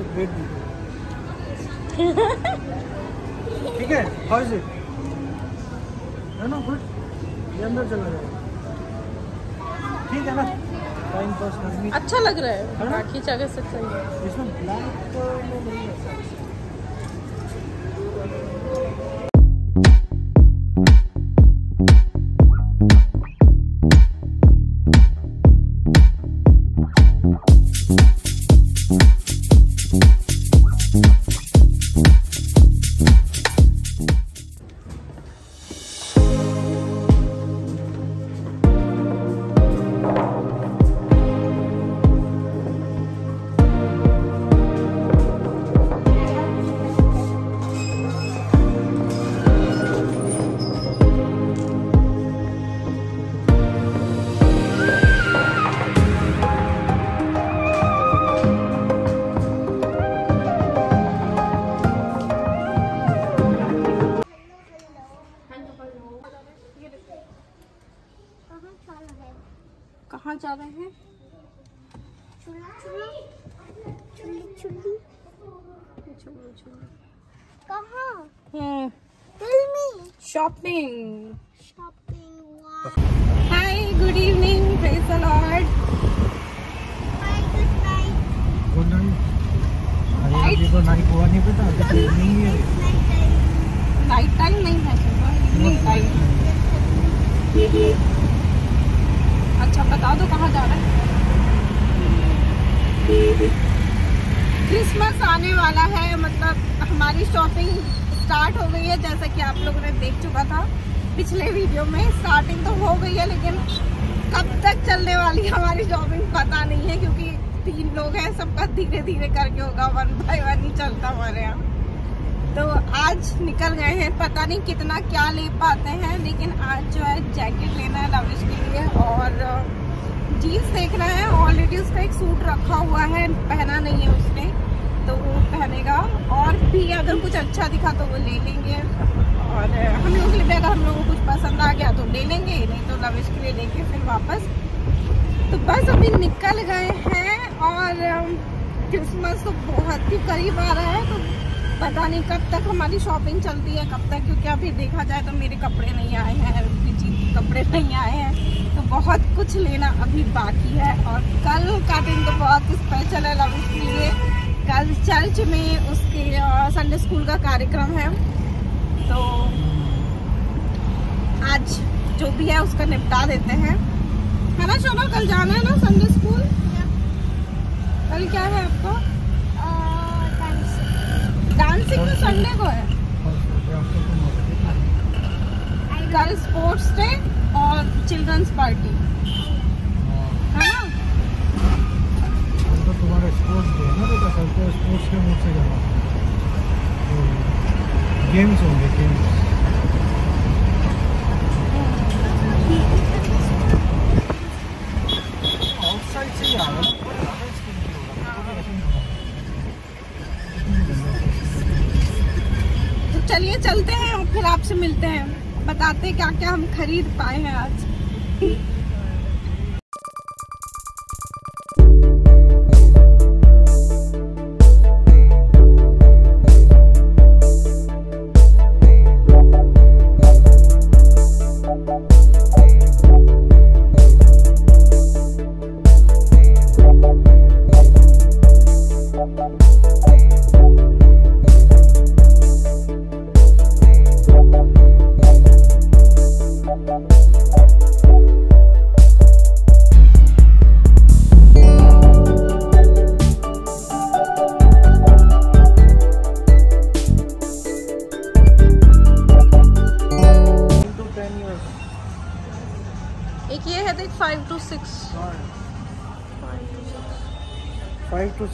मेरे प्लेट दी ठीक है हाउ इज़ इट है ना गुड ये अंदर चला जाएगा ठीक है ना? टाइम पास अच्छा लग रहा है। खींचा? बाकी जगह से सही है। इसमें ब्लैक कहाँ? Shopping shopping hi good evening praise the lord good night good night अरे अभी तो नाइट हुआ नहीं पता नाइट टाइम नहीं है सुबह इवनिंग टाइम अच्छा बता दो कहाँ जा रहे हैं क्रिसमस आने वाला है मतलब हमारी शॉपिंग स्टार्ट हो गई है, जैसा कि आप लोगों ने देख चुका था पिछले वीडियो में। स्टार्टिंग तो हो गई है, लेकिन कब तक चलने वाली हमारी शॉपिंग पता नहीं है, क्योंकि तीन लोग हैं, सबका धीरे धीरे करके होगा वन बाय वन ही चलता हमारे यहाँ। तो आज निकल गए हैं, पता नहीं कितना क्या ले पाते हैं, लेकिन आज जो है जैकेट लेना है लविश के लिए, और जीन्स देखना है। ऑलरेडी उसका एक सूट रखा हुआ है, पहना नहीं है उसने तो वो पहनेगा और भी अगर कुछ अच्छा दिखा तो वो ले लेंगे। और हम लोगों के लिए भी अगर हम लोगों को कुछ पसंद आ गया तो ले लेंगे, नहीं तो लविश के लिए लेके फिर वापस। तो बस अभी निकल गए हैं और क्रिसमस तो बहुत ही करीब आ रहा है तो पता नहीं कब तक हमारी शॉपिंग चलती है, कब तक, क्योंकि अभी देखा जाए तो मेरे कपड़े नहीं आए हैं कपड़े नहीं आए हैं तो बहुत कुछ लेना अभी बाकी है। और कल का दिन तो बहुत स्पेशल है लव के लिए। कल चर्च में उसके संडे स्कूल का कार्यक्रम है। तो आज जो भी है उसका निपटा देते हैं। है ना शोभा कल जाना है ना संडे स्कूल कल क्या है आपको? डांसिंग तो संडे को है। कल स्पोर्ट्स डे और चिल्ड्रंस पार्टी है ना तो तुम्हारा स्पोर्ट्स डे है कल तो स्पोर्ट्स के मूड से जाना गेम्स होंगे गेम्स आउटसाइड चलिए चलते हैं और फिर आपसे मिलते हैं। बताते हैं क्या क्या हम खरीद पाए हैं आज।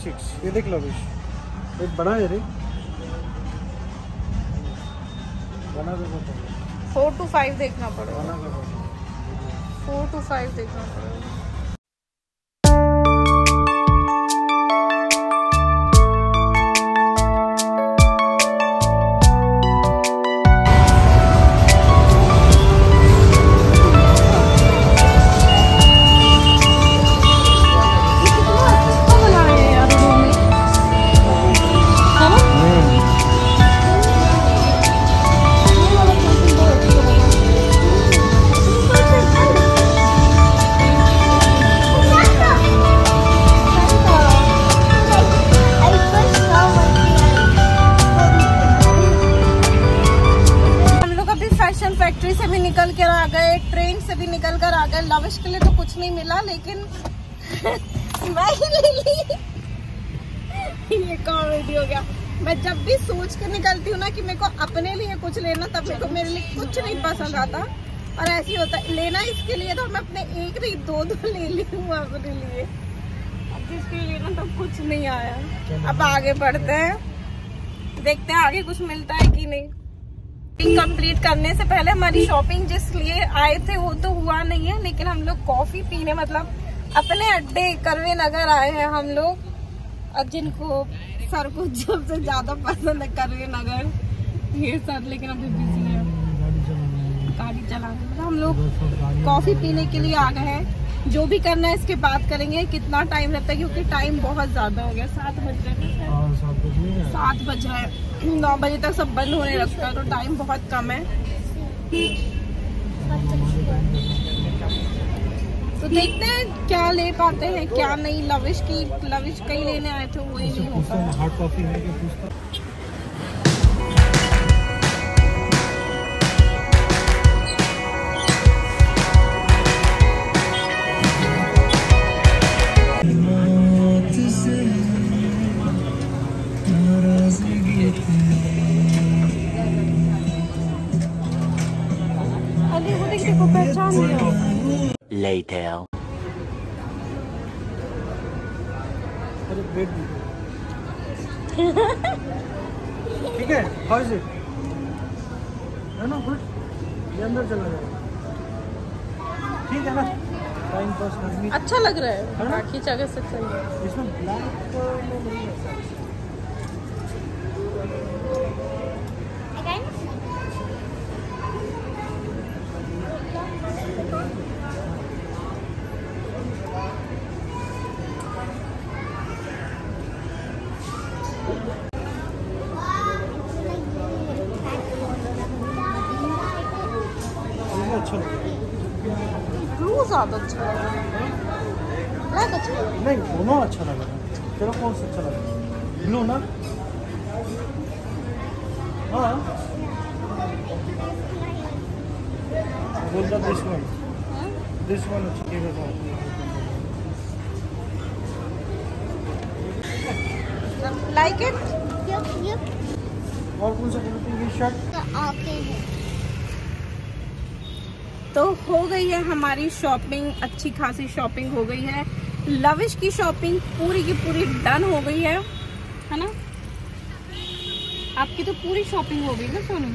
सिक्स ये देख लो अभिष एक बड़ा है रे। बना के फोर टू फाइव देखना पड़ेगा। फोर टू फाइव देखना पड़ेगा। हो गया। मैं जब भी सोच कर निकलती हूँ ना कि मेरे को अपने लिए कुछ लेना तब मेरे को मेरे लिए कुछ नहीं पसंद आता। और ऐसे ही होता है लेना इसके लिए तो मैं अपने एक नहीं दो दो ले ली हूँ अपने लिए। अब जिसके लिए लेना तब कुछ नहीं आया। अब आगे बढ़ते हैं। देखते हैं आगे कुछ मिलता है कि नहीं। शॉपिंग कंप्लीट करने से पहले हमारी शॉपिंग जिस लिए आए थे वो तो हुआ नहीं है लेकिन हम लोग कॉफ़ी पीने मतलब अपने अड्डे करवे नगर आए हैं हम लोग। और जिनको सर को सबसे ज़्यादा पसंद है करवे नगर ये सर लेकिन अभी बिज़ी है। गाड़ी चला रहे हैं। हम लोग कॉफ़ी पीने के लिए आ गए हैं। जो भी करना है इसके बाद करेंगे। कितना टाइम रहता है क्योंकि टाइम बहुत ज़्यादा हो गया। सात बज रहे हैं। सात बजे सात बज रहा है। नौ बजे तक सब बंद होने लगता है तो टाइम बहुत कम है। तो देखते हैं क्या ले पाते हैं क्या नहीं। लविश की लविश कहीं लेने आए थे वही नहीं हो पूछता पाया हूँ पहचान लिया Later. ठीक है हाउ इज़ इट है ना गुड ये अंदर चला जाएगा। ठीक है ना? टाइम पास करनी। अच्छा लग रहा है। है? बाकी जगह से सही है। इसमें ब्लैक अच्छा है अच्छा है अच्छा है नहीं दोनों अच्छा लग है चलो कौन सा अच्छा लग है ब्लू ना हाँ बोल दिस वन दिस वन अच्छा ठीक है लाइक इट. और कौन सा कलर शर्ट। okay तो हो गई है हमारी शॉपिंग अच्छी खासी शॉपिंग हो गई है। लविश की शॉपिंग पूरी की पूरी डन हो गई है है ना? आपकी तो पूरी शॉपिंग हो गई ना सोनू?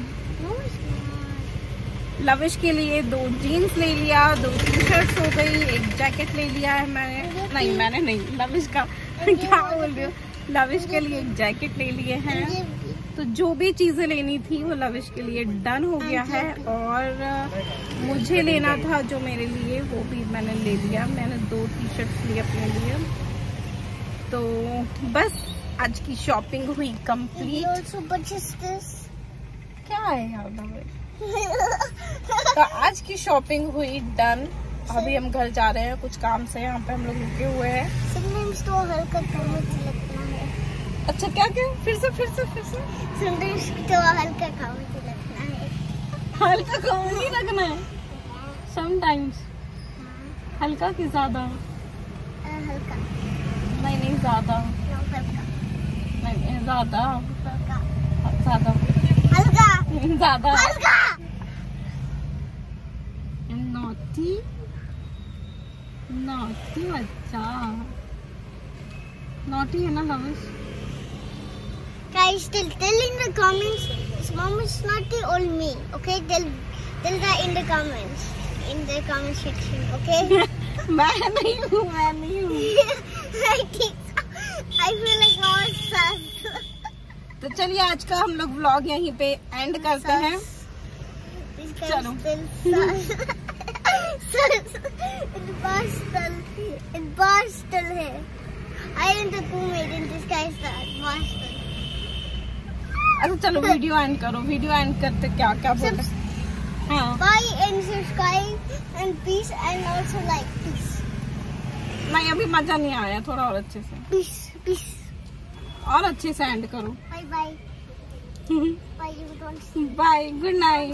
लविश के लिए दो जीन्स ले लिया दो टी शर्ट हो गई एक जैकेट ले लिया है मैंने। नहीं मैंने नहीं लविश का क्या बोल रही हूँ? लविश के लिए एक जैकेट ले लिए हैं। तो जो भी चीज़ें लेनी थी वो लविश के लिए डन हो गया है। और मुझे लेना था जो मेरे लिए वो भी मैंने ले लिया। मैंने दो टी शर्ट लिए अपने लिए। तो बस आज की शॉपिंग हुई कंप्लीट. क्या है यार तो आज की शॉपिंग हुई डन। अभी हम घर जा रहे हैं कुछ काम से यहाँ पे हम लोग रुके हुए हैं Sometimes तो हल्का कम लगता है. अच्छा क्या क्या? फिर से फिर से फिर से। Sometimes तो हल्का कम लगता है. हल्का नहीं लगना है? समटाइम्स हल्का की ज़्यादा? Uh, हल्का. नहीं नहीं ज़्यादा। हल्का. नहीं ज़्यादा। हल्का. ज़्यादा। हल्का. ज़्यादा। हल्का. नॉटी नॉटी बच्चा। नॉटी है ना Lavish? Guys, tell, tell in the comments. His mom is naughty or me. Okay, tell tell that in the comments. In the comment section. Okay. मैं नहीं हूँ मैं नहीं हूँ I feel like all sus. तो चलिए आज का हम लोग व्लॉग यहीं पे एंड करते हैं चलो। It. I am the crewmate and this guy is the master. अरे चलो वीडियो एंड करो वीडियो एंड करते क्या क्या बोल रहे हाँ। नहीं अभी मज़ा नहीं आया थोड़ा और अच्छे से। और अच्छे से एंड करो। Bye bye bye good night